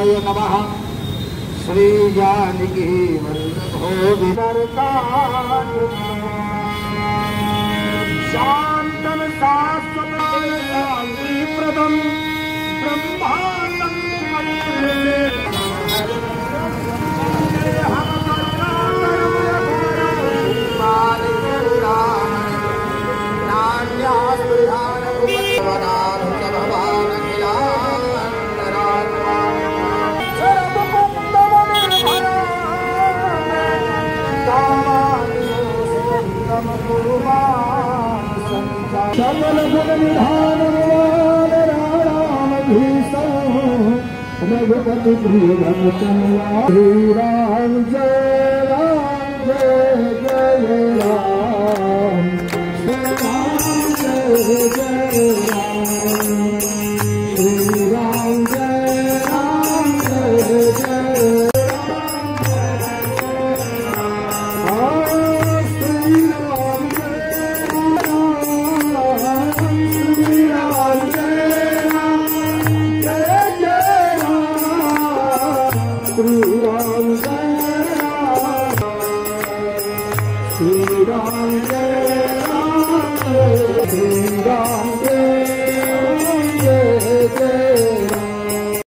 नम। नमः श्रीजानकी वल्लभो रघुपति प्रिय भक्तनवा श्री राम जय राम जय जय राम श्री राम जय जय राम राम श्री राम जय राम श्री राम जय राम श्री राम जय जय जय